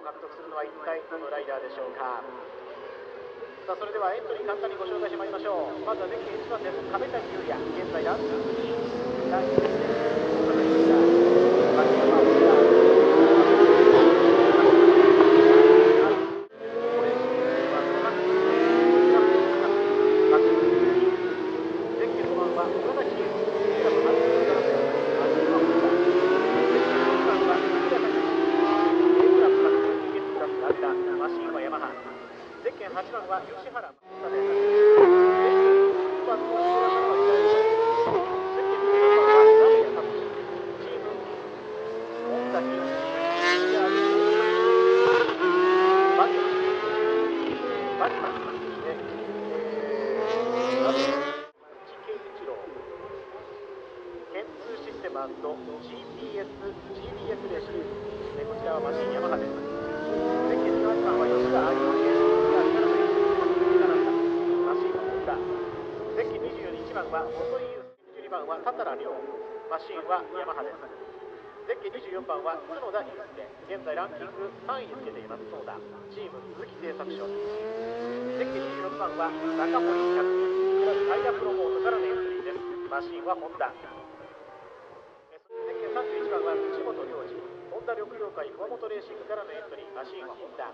を獲得するのは一体どのライダーでしょうか。さあそれではエントリー簡単にご紹介してまいりましょう。まずは前期1番です亀谷優也現在ランキング2位ランキングです。岡谷優也牧山8番は吉原バンド GPS、GDS でシリーズでこちらはマシンヤマハです。で、決勝番は吉田有馬マシンはホンダ。ゼッケ21番は細井祐介、22番は多々良亮、マシンはヤマハです。ゼッケン24番は角田祐介、現在ランキング3位につけています角田、チーム鈴木製作所。ゼッケン26番は中森百プラスアイダプロモートからのエントリーです。マシンはホンダ。ゼッケ31番は内本良二、ホンダ緑洋会熊本レーシングからのエントリー、マシンはホンダ。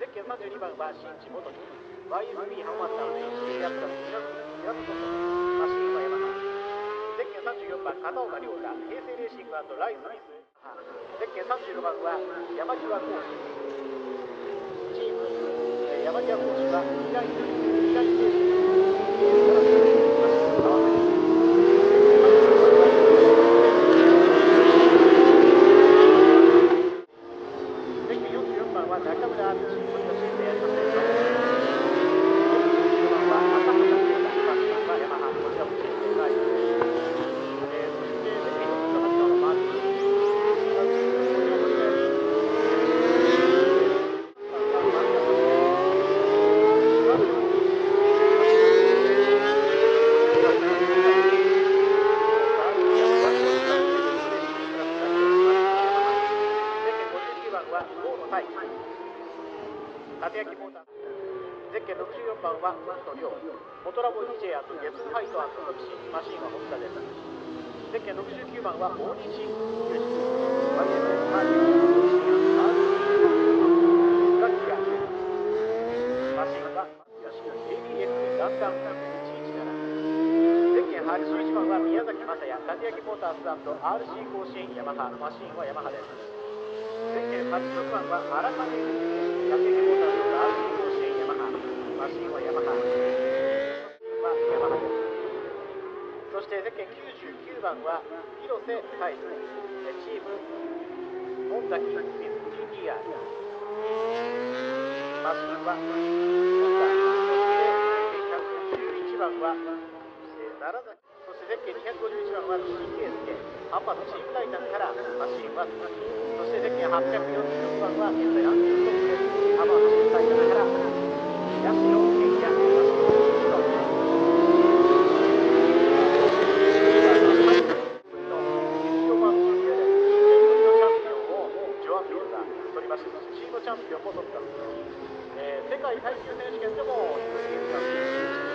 ゼッケン32番は新地元に、YSB ハマッターの HA アプラスミラクト、マシ。ン34番、片岡亮太、平成レーシングライズミス。ゼッケン36番は山際浩二。チーム山際浩二は未来未来レーシング。からのモトラボ EJ& ゲスハイト独身マシンはホンダですゼッケン69番は大西マジェスマーティンシン RC ガキヤマシンは吉野 ABX ガンガン117ゼッケン81番は宮崎雅也和焼モーターズ &RC 甲子園ヤマハマシンはヤマハです。ゼッケン86番は荒金和焼モーターズ RC そしてゼッケン99番は広瀬海チーム本崎ミス GTR マシンは本田そしてゼッケン111番は奈良崎そしてゼッケン251番は新圭介アンバのチームタイタンからマシンは鈴木そしてゼッケン846番は現在ランキングトップですアンバのチームタイタンから八代健也マシンチャンピオンも取ったんです、えー、世界耐久選手権でも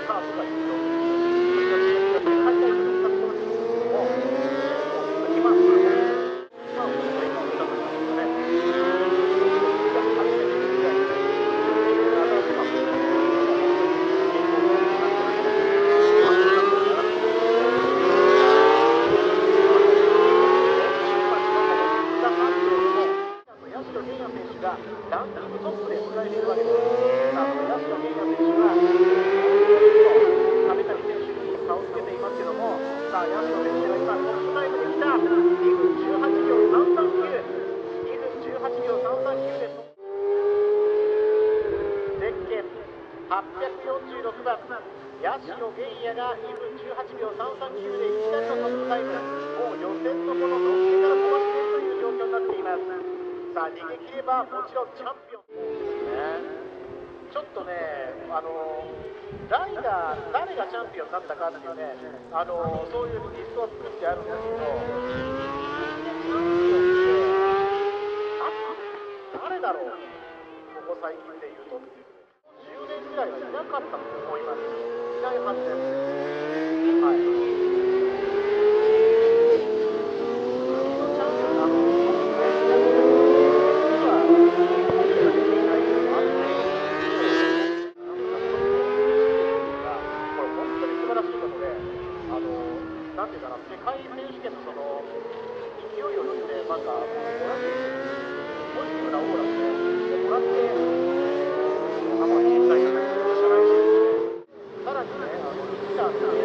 カードが優勝世界タイトルを獲得するのも、えー、今、今を取り込んだということで、ランキングトップで迎えているわけです。あの安田玄也選手は、亀谷選手に差をつけていますけども、さあ、安田選手は今、トップタイムで来た、2分18秒339、2分18秒339です。ゼッケン846番、八代玄也が2分18秒339でいきなりのトップタイム、もう予選のこの6位から飛ばしているという状況になっています。さあ逃げ切ればもちろんチャンピオン。ですね。ちょっとねあのライダー誰がチャンピオンになったかっていうねあのそういうリストを作ってあるんですけど。チャンピオンって誰だだろうここ最近で言うと10年ぐらいはいなかったと思います。いないはずです。はいチャンスあの今日本でできないのもあってこれ本当に素晴らしいことであのなんていうかな世界選手権のその勢いを見てなんかもらってポジティブなオーラをねもらってあまり小さいじゃないしかないしさらにねあの西田っていう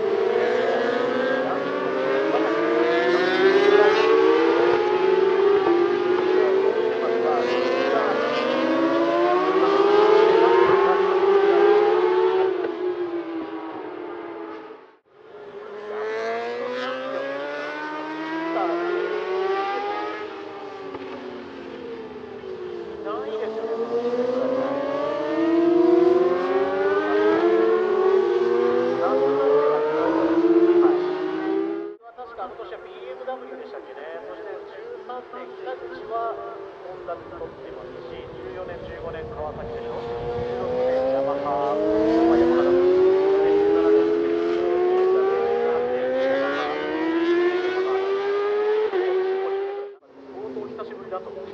ないですよね。確かあの年は BMW でしたっけね、そして13年、北口はホンダで取ってますし、14年、15年、川崎でしょ、16年、ヤマハ、まあ、ヤマハだと、17年、相当久しぶりだと思う。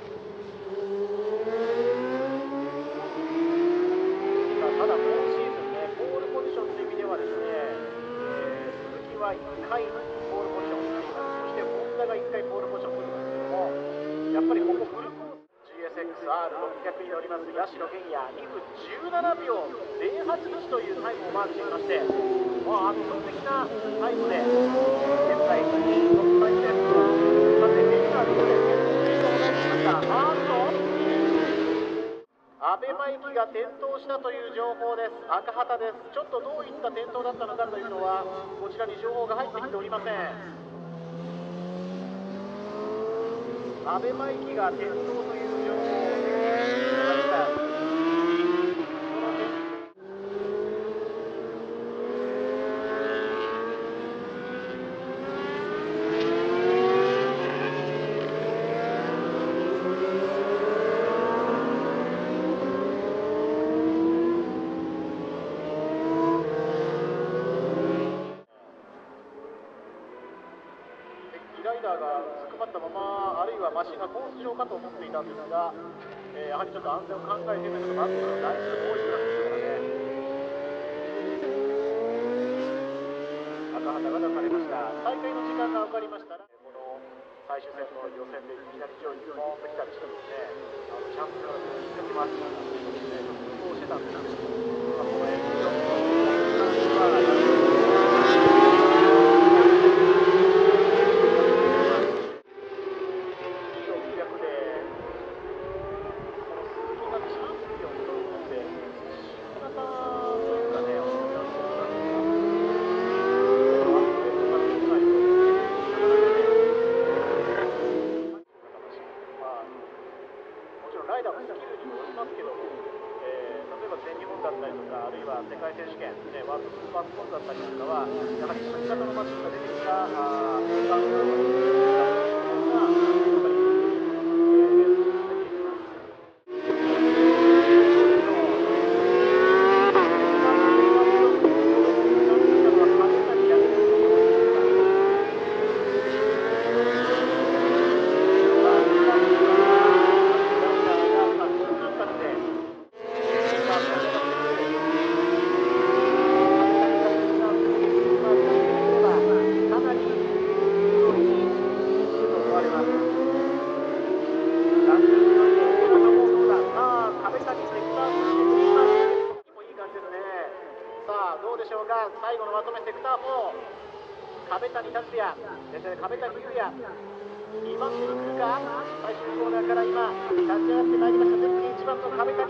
まあただ、今シーズンね、ポールポジションという意味ではですね、えー鈴木は1回ポールポジションを取っています、そしてホンダが1回ポールポジションを取ってますけども、やっぱりここフルコース、GSX-R600 に乗りますヤシロケンヤ、2分17秒08というタイムをマークしていまして、まあ、圧倒的なタイムで、現在、トップタイムです。さて、メジャーでスピードを出しました。あーっと安倍真由紀が転倒したという情報です赤旗ですちょっとどういった転倒だったのかというのはこちらに情報が入ってきておりません安倍真由紀が転倒という情報をいただきましたライダーが。うずくまったまま、あるいはマシンがコース上かと思っていたんですが、えーやはりちょっと安全を考えてということがあって、台数も多いクラスですからね。赤旗が出されました。大会の時間が分かりましたら、この最終戦の予選でいきなり上位にポーンと来たりしてですね、あのチャンピオンが引っ掛けますから、ね、ちょっと予想してたんですけど、まあ、この辺の600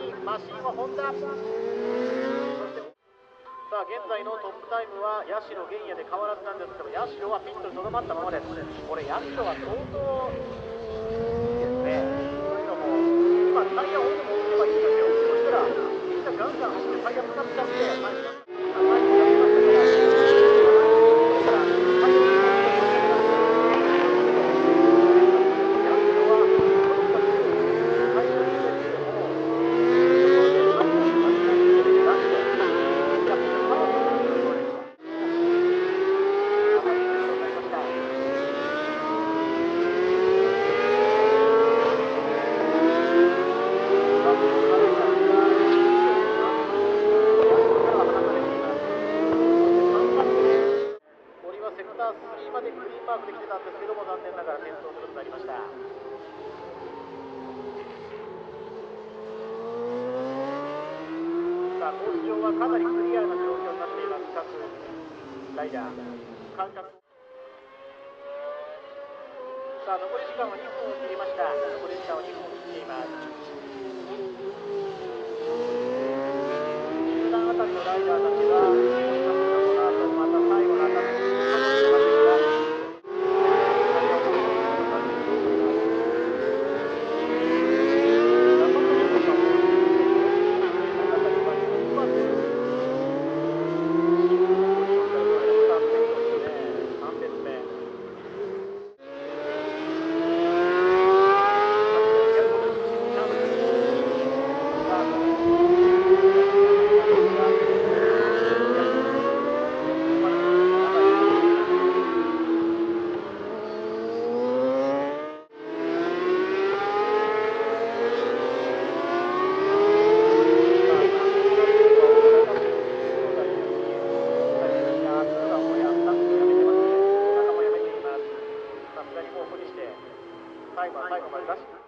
2マシンはホンダさあ現在のトップタイムは八代玄也で変わらずなんですけど八代はピットにとどまったままです。これ八代は相当いいですねというのも今タイヤを多く持ってはいいんです。どそしたらみんなガンガン走ってタイヤ使っちゃってがコース上はかなりクリアな状況になっています。各ライダー間隔さあ残り時間は2分を切りました。残り時間は2分を切っています中段あたりのライダーたちはこの後また最後のアタックをするかもしれませんがイタリアを取ることができると思います最後は最後まで出して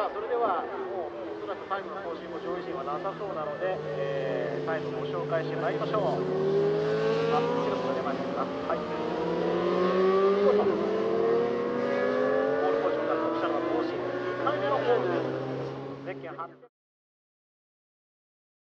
さあそれではもうおそらくタイムの更新も上位陣はなさそうなので、えータイムをご紹介してまいりましょう。あ、記録が出ましたはい。見事ゴールポジションが特殊の更新2回目のホールです。ゼッケン8